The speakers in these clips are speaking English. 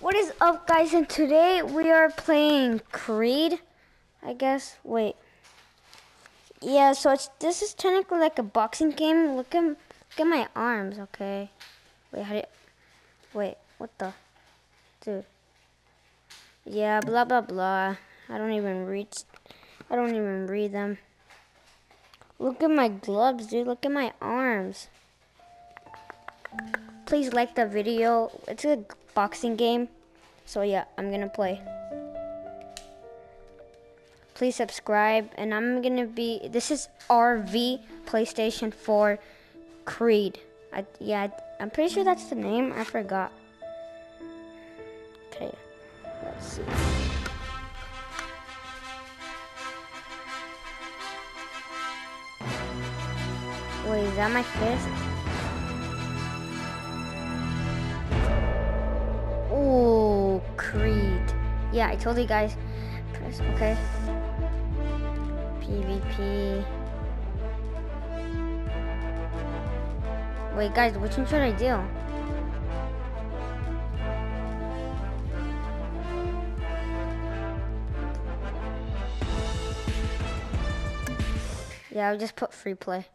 What is up, guys? And today we are playing Creed, I guess. Wait. Yeah, so it's this is technically like a boxing game. Look at look at my arms, okay? Wait, how do you, wait? What the, dude? Yeah, blah blah blah. I don't even read. I don't even read them. Look at my gloves, dude. Look at my arms. Please like the video. It's a boxing game. So yeah, I'm gonna play. Please subscribe and I'm gonna be this is RV PlayStation 4 Creed. I yeah, I'm pretty sure that's the name. I forgot. Okay. Let's see. Wait, is that my fist? Oh, Creed. Yeah, I told you guys. Press, okay. PvP. Wait, guys, which one should I do? Yeah, I'll just put free play.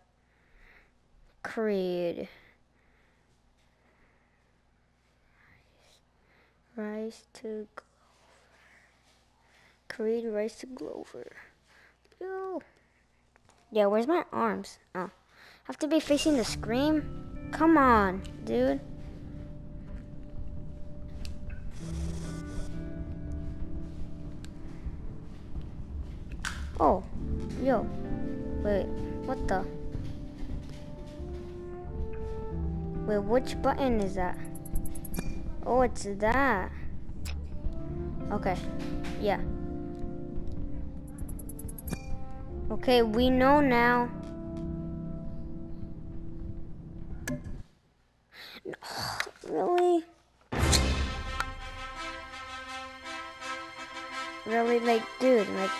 Creed. Rise to Glory. Creed Rise to Glory. Yo. Yeah, where's my arms? Oh. Have to be facing the screen? Come on, dude. Oh, yo. Wait, what the? Wait, which button is that? Oh, it's that. Okay, yeah. Okay, we know now. really? Really, like, dude, like,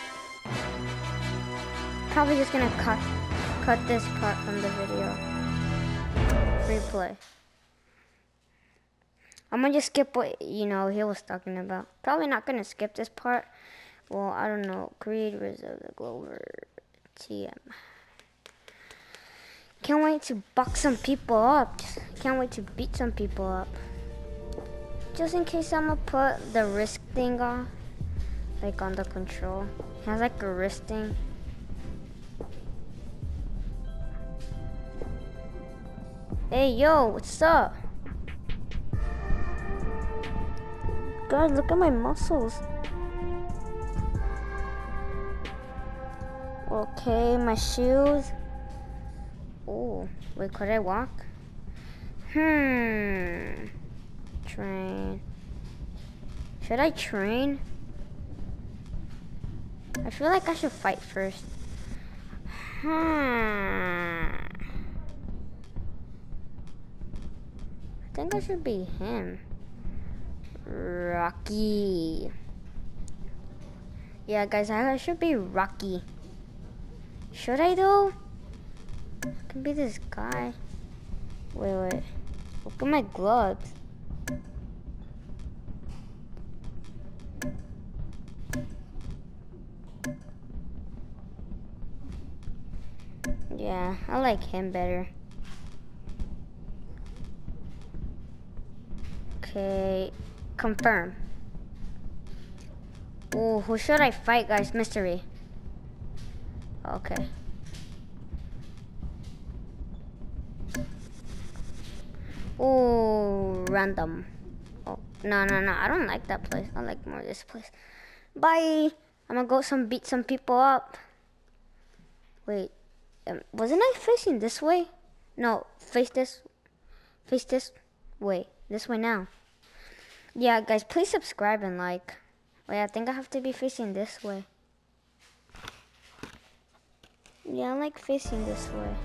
probably just gonna cut, cut this part from the video. Replay. I'm gonna just skip what, you know, he was talking about. Probably not gonna skip this part. Well, I don't know. Creators of the Glory TM. Can't wait to box some people up. Can't wait to beat some people up. Just in case I'm gonna put the wrist thing on. Like on the control. It has like a wrist thing. Hey yo, what's up? Guys, look at my muscles. Okay, my shoes. Oh, wait, could I walk? Hmm. Train. Should I train? I feel like I should fight first. Hmm. I think I should be him. Rocky. Yeah, guys, I should be Rocky. Should I though? I can be this guy. Wait, wait. Look at my gloves. Yeah, I like him better. Okay, confirm. Oh, who should I fight, guys? Mystery. Okay. Oh, random. Oh, no, no, no. I don't like that place. I like more this place. Bye. I'm gonna go some beat some people up. Wait, um, wasn't I facing this way? No, face this. Face this way. This way now. Yeah, guys, please subscribe and like. Wait, I think I have to be facing this way. Yeah, I like facing this way.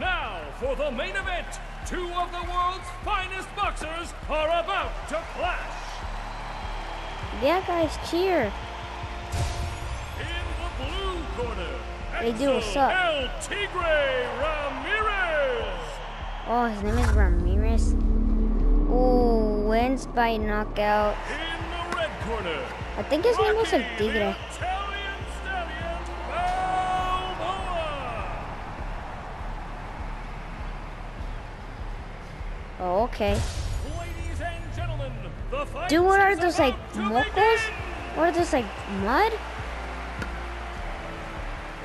Now for the main event, two of the world's finest boxers are about to clash. Yeah, guys, cheer. In the blue corner, They do, what's up? El Tigre Ramirez. Oh, his name is Ramirez. Oh, when wins by knockout. In the red corner, I think his name was El rocking Tigre. Italian Stallion, Balboa. Oh, okay. Ladies and gentlemen, the Dude, what are those like about mocos? What are those like mud?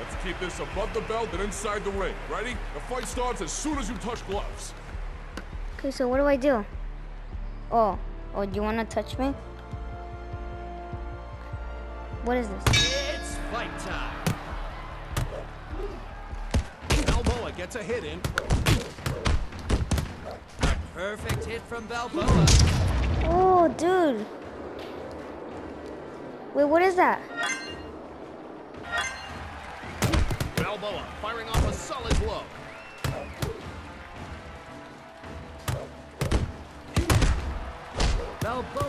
Let's keep this above the belt and inside the ring. Ready? The fight starts as soon as you touch gloves. Okay, so what do I do? Oh, oh, do you want to touch me? What is this? It's fight time. Balboa gets a hit in. A perfect hit from Balboa. Oh, dude. Wait, what is that? Balboa firing off a solid blow.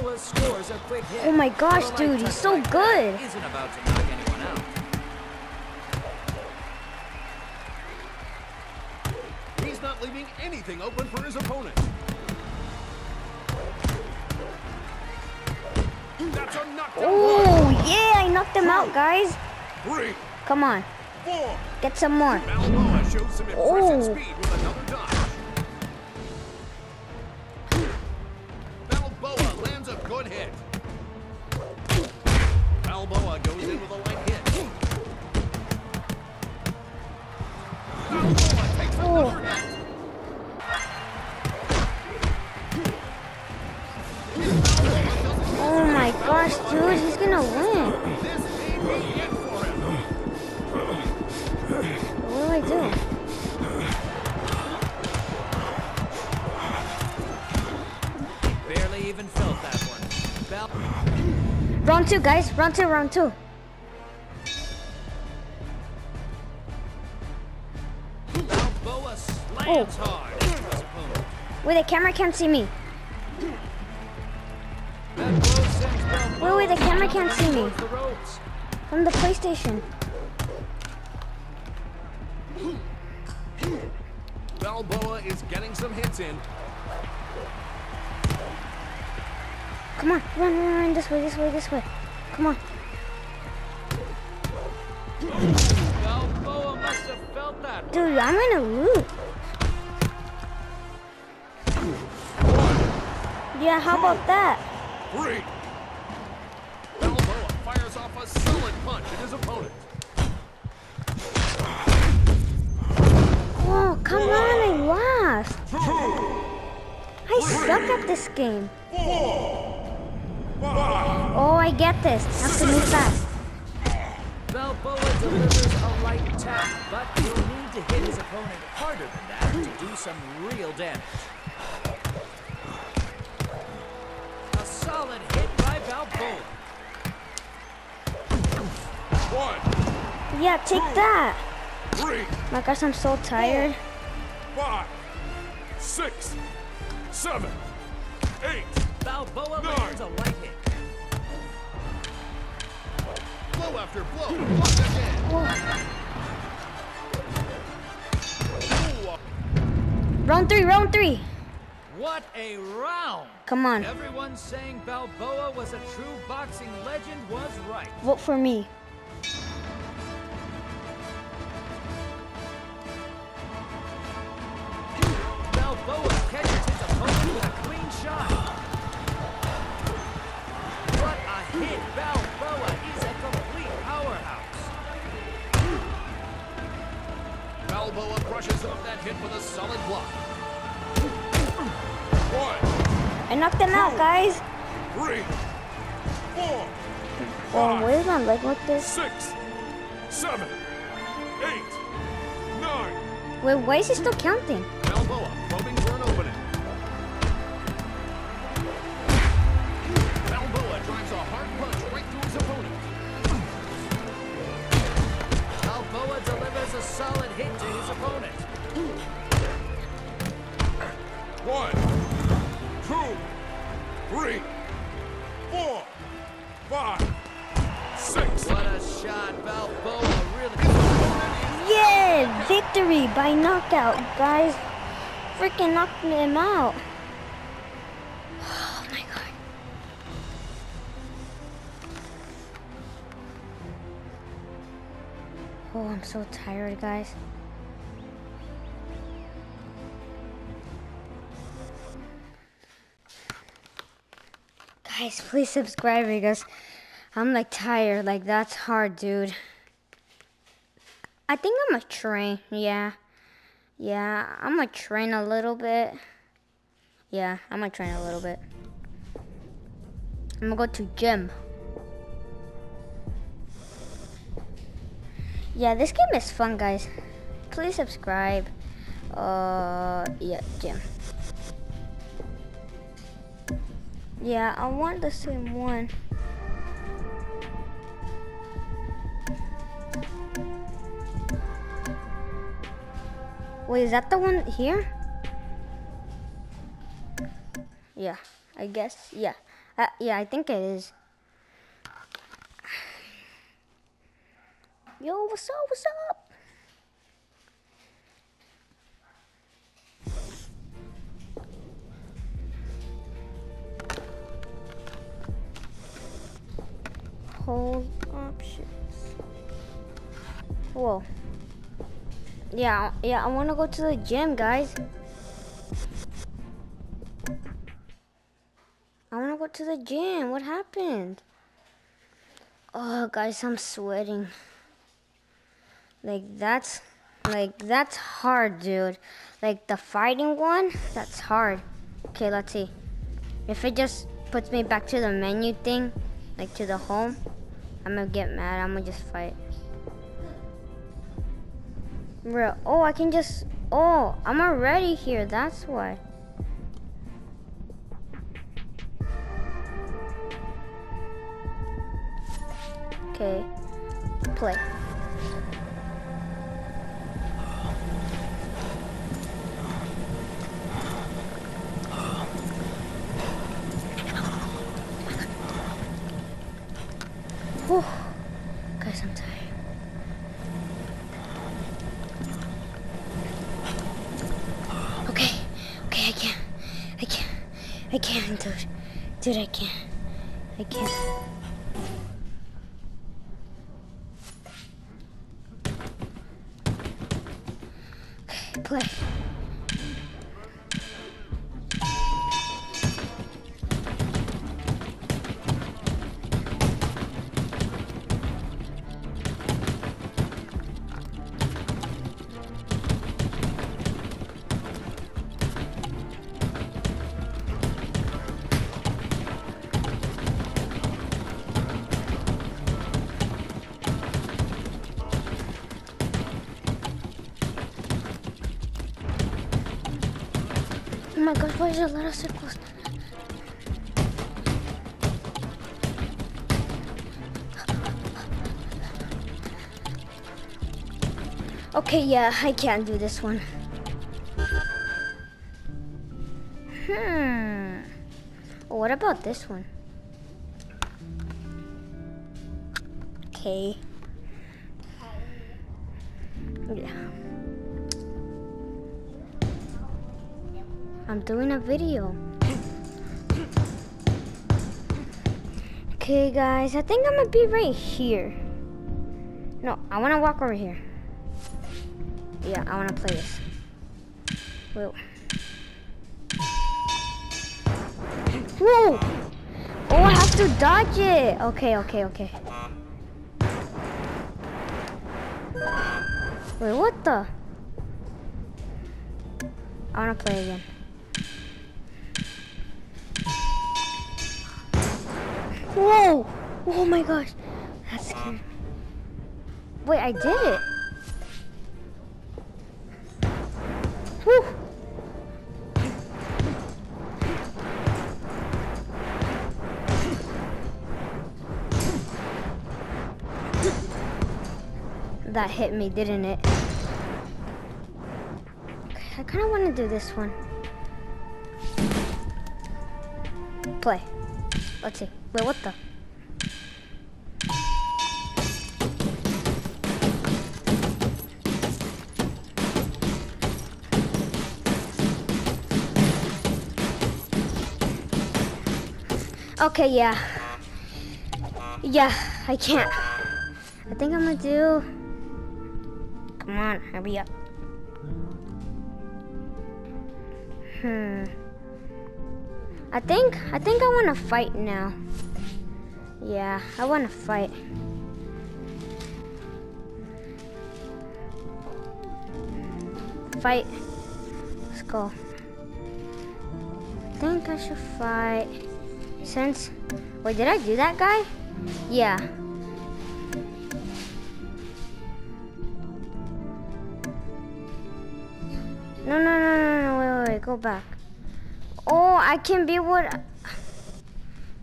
Oh my gosh, But a light dude, he's so good. Isn't about to knock anyone out. He's not leaving anything open for his opponent. That's a knockdown. Oh, yeah, I knocked him out, guys. Three, Come on, four. get some more. Balboa shows some impressive Oh. Guys. Round two, round two. Balboa slams hard into his opponent. Wait, the camera can't see me. That blow sends Balboa Wait, wait, the camera can't see me. towards the ropes. From the PlayStation. Balboa is getting some hits in. Come on, run, run, run, this way, this way, this way. Come on. Balboa must have felt that. Dude, I'm gonna lose. Yeah, how about that? Three. Balboa fires off a solid punch at his opponent. Oh, come on, I lost. I suck at this game. Oh, I get this. I have to move fast. Balboa delivers a light tap, but he'll need to hit his opponent harder than that to do some real damage. A solid hit by Balboa. One, Yeah, take that. three, My gosh, I'm so tired. five, six, seven, eight. Balboa Nine. lands a light hit. Blow after blow. Blocked again. Round three, round three. What a round! Come on, Everyone saying Balboa was a true boxing legend was right. vote for me. I knocked him out, guys. three, four, Oh, where's my leg like this? six, seven, eight, nine. Wait, why is he still counting? Balboa probing for an opening. Balboa drives a hard punch right through his opponent. Balboa delivers a solid hit to his opponent. One, two, three, four, five, six. What a shot. Balboa really... Yeah, victory by knockout, guys. Freaking knocked him out. Oh my god. Oh, I'm so tired, guys. Guys, please subscribe because I'm like tired. Like, that's hard, dude. I think I'm a train. Yeah. Yeah, I'm gonna train a little bit. Yeah, I'm gonna train a little bit. I'm gonna go to gym. Yeah, this game is fun, guys. Please subscribe. Uh, yeah, gym. Yeah, I want the same one. Wait, is that the one here? Yeah, I guess. Yeah. Uh, yeah, I think it is. Yo, what's up? What's up? Hold options. Whoa. Yeah, yeah, I want to go to the gym, guys. I want to go to the gym. What happened? Oh, guys, I'm sweating. Like, that's, like, that's hard, dude. Like, the fighting one, that's hard. Okay, let's see. If it just puts me back to the menu thing, like to the home, I'm gonna get mad. I'm gonna just fight. Bro, oh, I can just, oh, I'm already here. That's why. Okay, play. Whew. Guys, I'm tired. Okay, okay, I can't. I can't. I can't, dude. Dude, I can't. I can't. Okay, play. Oh my gosh, why is there a lot of circles? Okay, yeah, I can't do this one. Hmm. What about this one? Okay. Yeah. I'm doing a video. Okay, guys, I think I'm gonna be right here. No, I wanna walk over here. Yeah, I wanna play this. Whoa. Whoa! Oh, I have to dodge it. Okay, okay, okay. Wait, what the? I wanna play again. Whoa! Oh my gosh. That's uh. scary. Wait, I did it. Whew. That hit me, didn't it? Okay, I kind of want to do this one. Play. Let's see. Wait, what the? Okay, yeah. Yeah, I can't. I think I'm gonna do. Come on, hurry up. Hmm. I think I think I want to fight now. Yeah, I want to fight. Fight. Let's go. I think I should fight. Since wait, did I do that guy? Yeah. No, no, no, no, no, wait, wait, wait, go back. Oh, I can be what?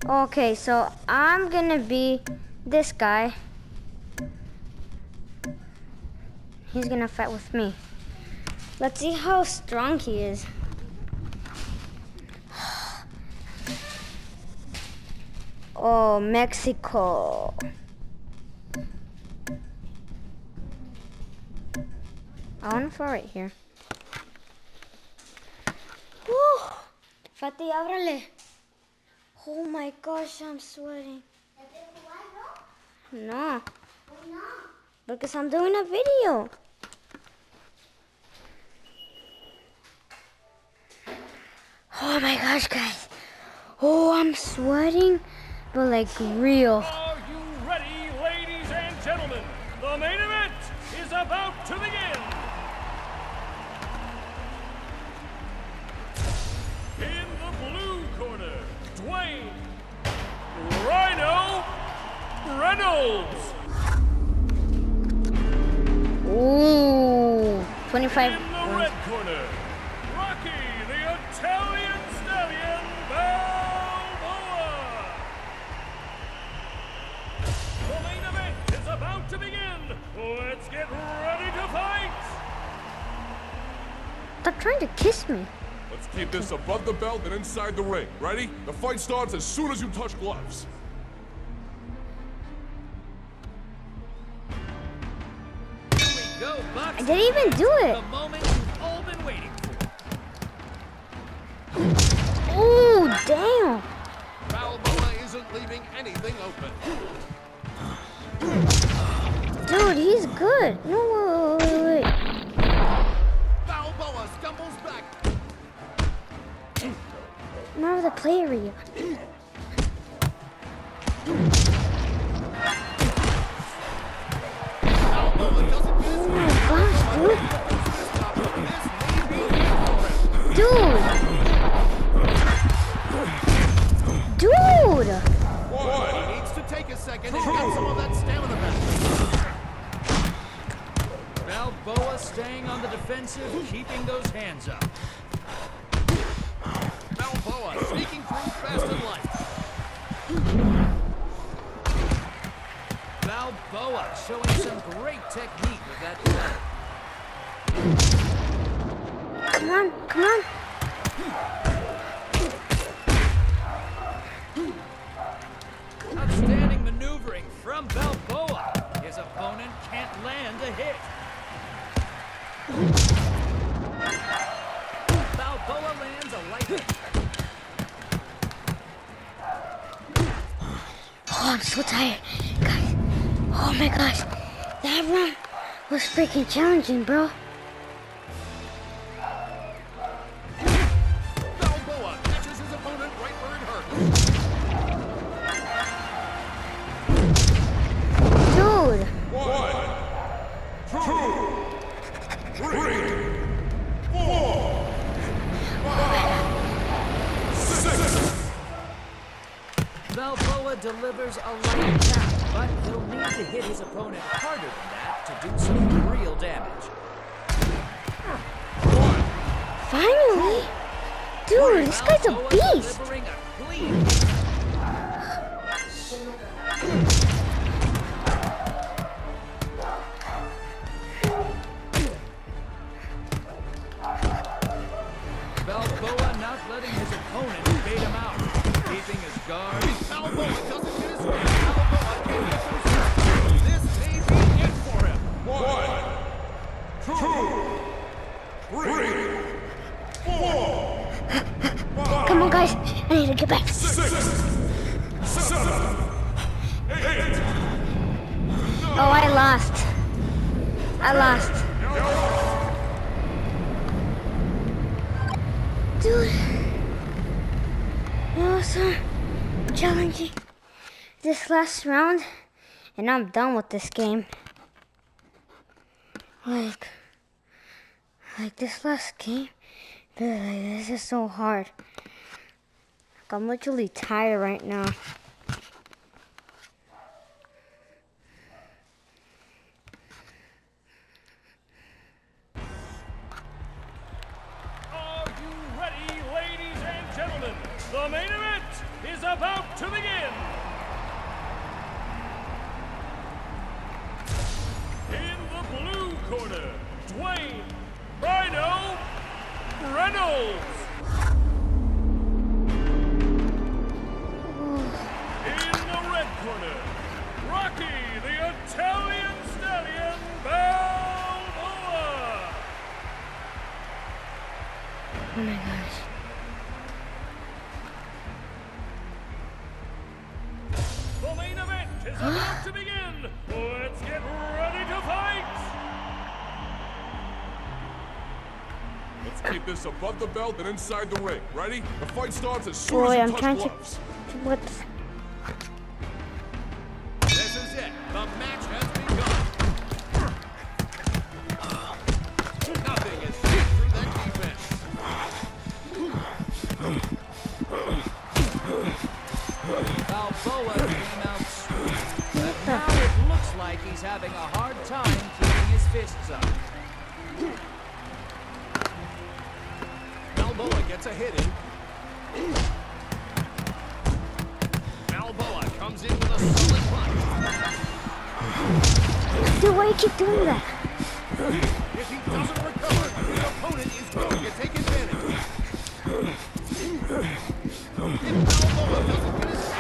Okay, so I'm gonna be this guy. He's gonna fight with me. Let's see how strong he is. Oh, Mexico. I to fight right here. Woo! Fatty, ábrale. Oh my gosh, I'm sweating. No. Because I'm doing a video. Oh my gosh, guys. Oh, I'm sweating, but like real. Ooh, 25. In the red corner, Rocky the Italian Stallion Balboa. The main event is about to begin. Let's get ready to fight. Stop trying to kiss me. Let's keep this above the belt and inside the ring. Ready? The fight starts as soon as you touch gloves. I didn't even do The it. moment you've all been waiting for. Ooh, damn. Balboa isn't leaving anything open. Dude, he's good. No, wait, wait, wait. Balboa stumbles back. Of the play area. Dude. Dude. One. Needs to take a second and get some of that stamina back. Balboa staying on the defensive, keeping those hands up. Balboa sneaking through fast and light. Balboa showing some great technique with that jab. Come on, come on. Outstanding maneuvering from Balboa. His opponent can't land a hit. Balboa lands a light hit. Oh, I'm so tired. Guys. Oh my gosh. That run was freaking challenging, bro. Last round, and I'm done with this game. Like, like this last game, like, this is so hard. Like, I'm literally tired right now. Reynolds. This above the belt and inside the ring. Ready? The fight starts as soon Boy, as you I'm touch trying to. What? This is it. The match has begun. Nothing is safe through that defense. Balboa came out swinging, but now it looks like he's having a hard time keeping his fists up. Gets a hit in. Balboa comes in with a solid punch. Dude, why you keep doing that? If he doesn't recover, his opponent is going to take advantage. If Balboa doesn't get his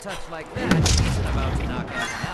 touch like that isn't about to knock out.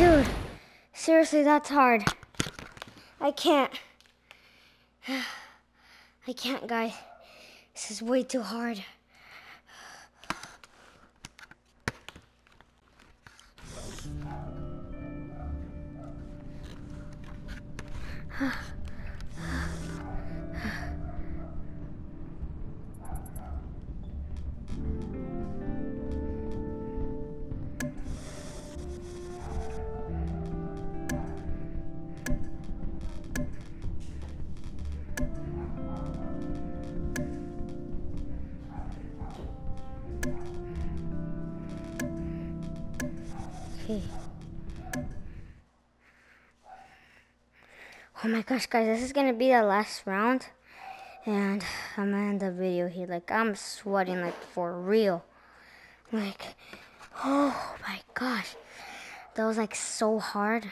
Dude. Seriously, that's hard. I can't. I can't, guys. This is way too hard. Oh my gosh, guys, this is gonna be the last round. And I'm gonna end the video here. Like, I'm sweating, like, for real. Like, oh my gosh. That was, like, so hard.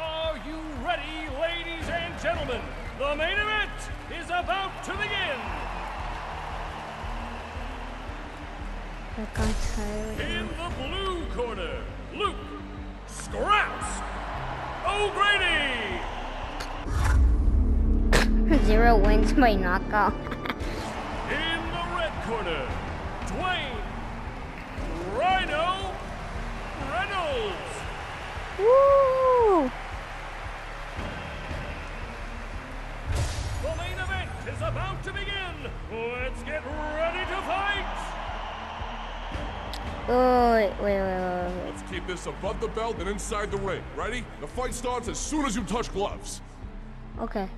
Are you ready, ladies and gentlemen? The main event is about to begin. Like, I'm tired. In the blue corner, Luke Scraps O'Grady. Zero wins my knockout. In the red corner, Dwayne Rhino Reynolds. Woo! The main event is about to begin. Let's get ready Oh, wait, wait, wait, wait, wait. Let's keep this above the belt and inside the ring. Ready? The fight starts as soon as you touch gloves. Okay.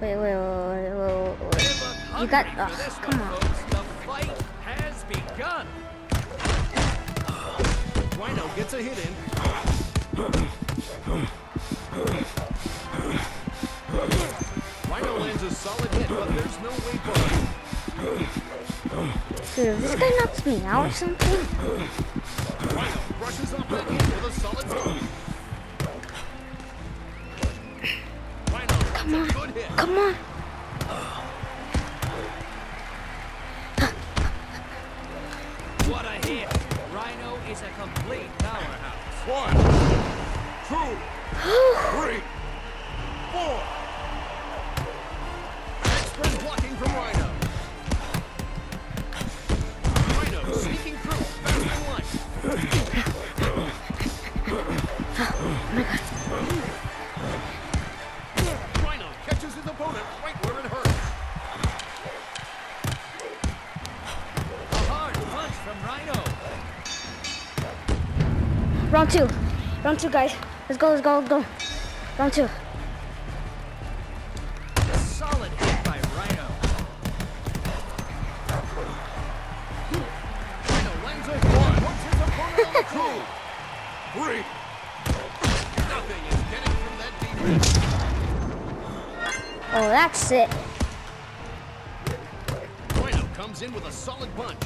Wait, wait, wait, wait, wait, wait, They wait. look You got- hungry ugh, this come one, on. folks. The fight has begun. Rhino gets a hit in. Rhino lands a solid hit, but there's no way forward. Dude, this guy knocks me out or something? Rhino brushes off with a solid Come hit. Come on. What a hit. Rhino is a complete powerhouse. One, two, three, four. Rhino catches his opponent right where it hurts. A hard punch from Rhino. Round two. Round two, guys. Let's go, let's go, let's go. Round two. That's it. Rhino comes in with a solid punch.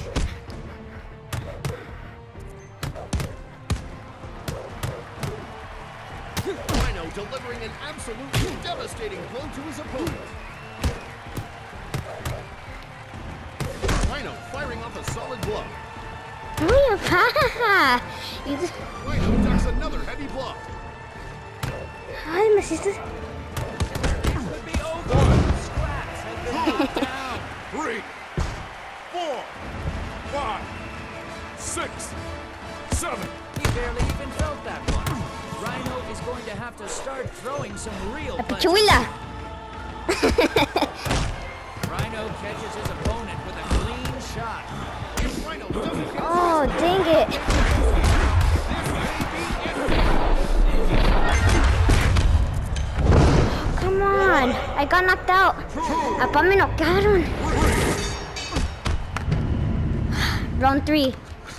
Rhino delivering an absolutely devastating blow to his opponent. Rhino firing off a solid blow. Oh, yeah. you just... have to start throwing some real. Rhino catches his opponent with a clean shot. If Rhino doesn't get Oh, dang it. Oh, come on. I got knocked out. Apa me knockaron. Round three.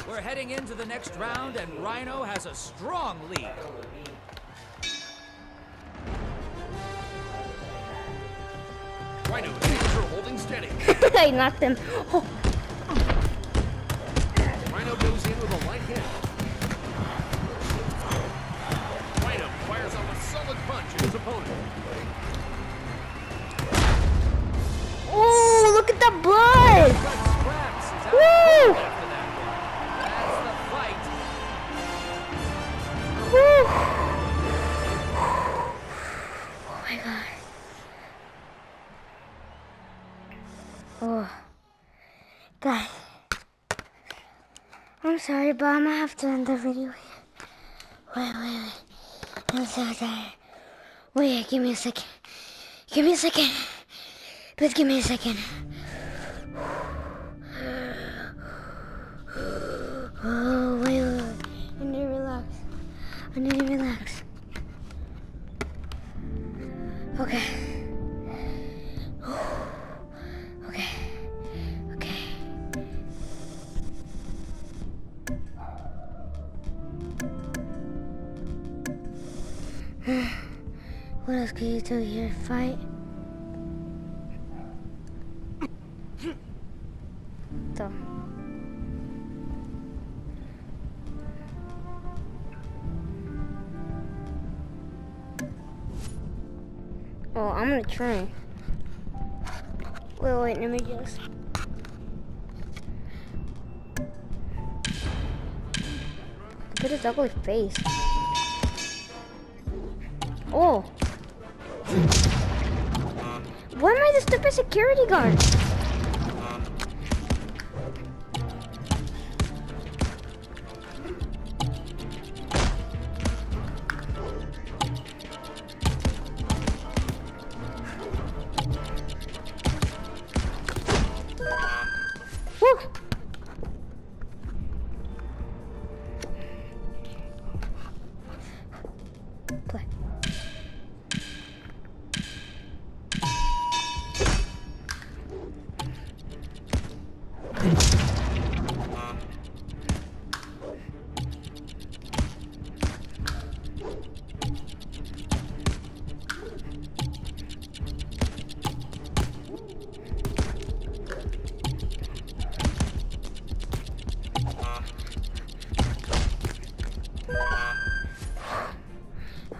We're heading into the next round, and Rhino has a strong lead. I knocked him. Oh, Rhino goes in with a light hit. Rhino fires off a solid punch at his opponent. oh the blood! But Scraps is out Woo! Guys. I'm sorry, but I'm gonna have to end the video here. Wait, wait, wait. I'm so sorry. Wait, give me a second. Give me a second. Please give me a second. Oh, Else you? Fight? Oh, I'm gonna try. Wait, wait, let me just. Look at his ugly face. Oh. Why am I the stupid security guard?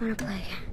Wanna play.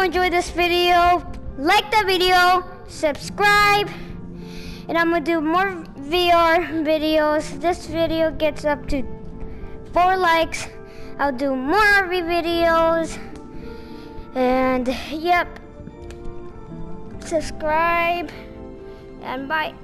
You enjoyed this video. Like the video, subscribe, and I'm gonna do more VR videos. This video gets up to four likes. I'll do more RV videos. And yep, subscribe and bye.